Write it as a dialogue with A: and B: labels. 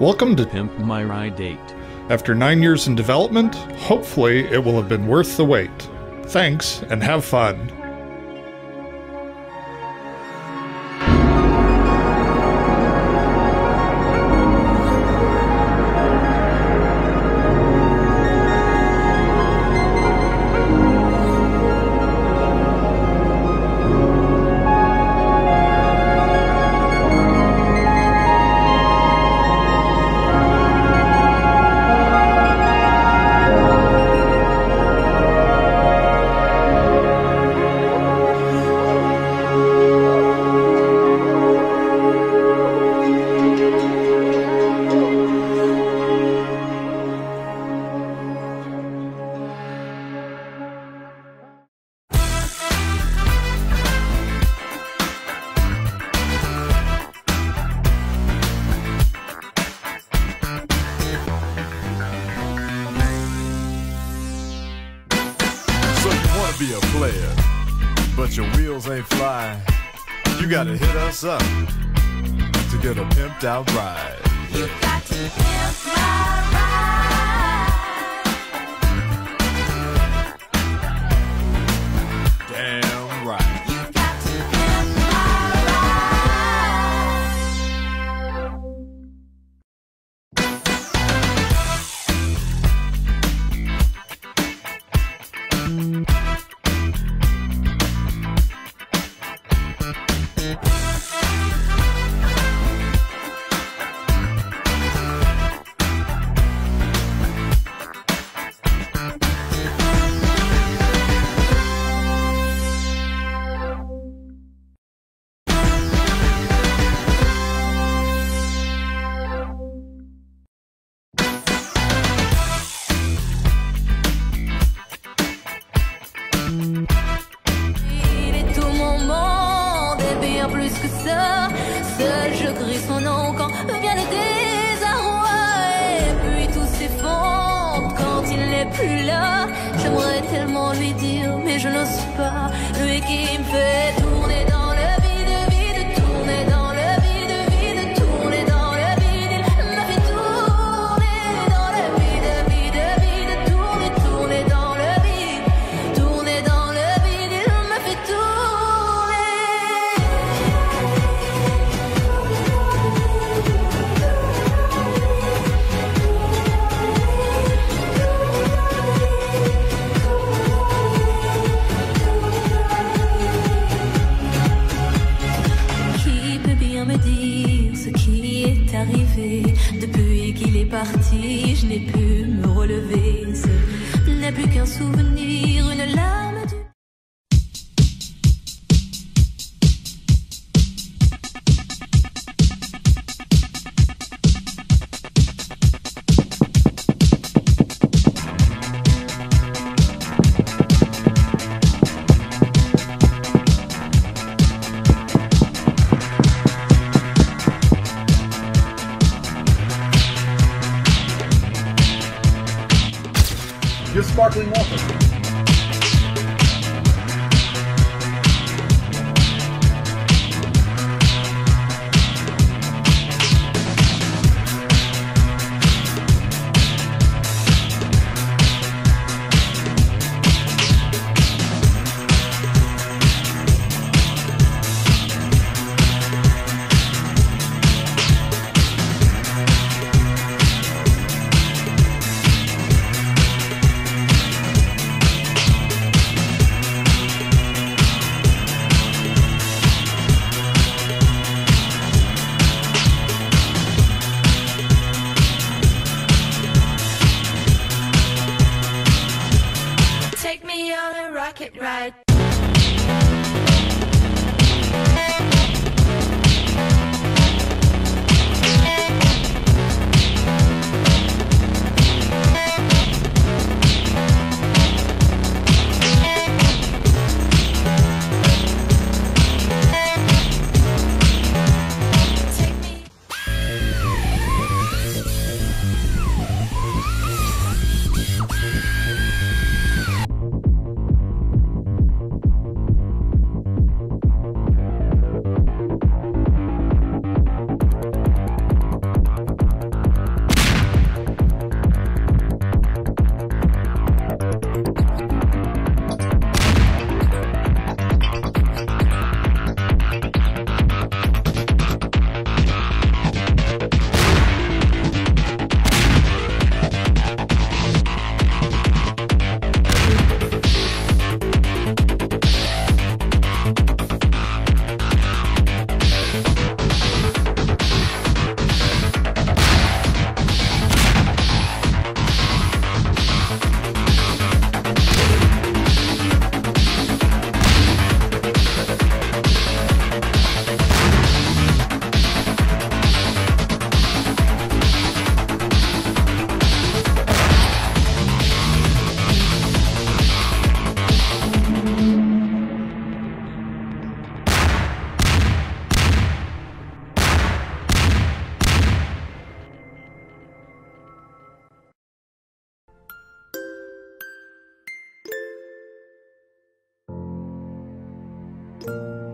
A: Welcome to
B: Pimp My Ride Date.
A: After nine years in development, hopefully it will have been worth the wait. Thanks and have fun.
C: Player, but your wheels ain't fly. You gotta hit us up to get a pimped out ride.
D: You got to pimp my ride. Que ça. Seul je crie son nom quand vient le désarroi. Et puis tout s'effondre quand il n'est plus là. J'aimerais tellement lui dire, mais je n'ose pas. Lui qui me fait tourner dans Depuis qu'il est parti, je n'ai pu me relever. Ce n'est plus qu'un souvenir, une larme
E: Your sparkling water. on a rocket ride.
B: Bye.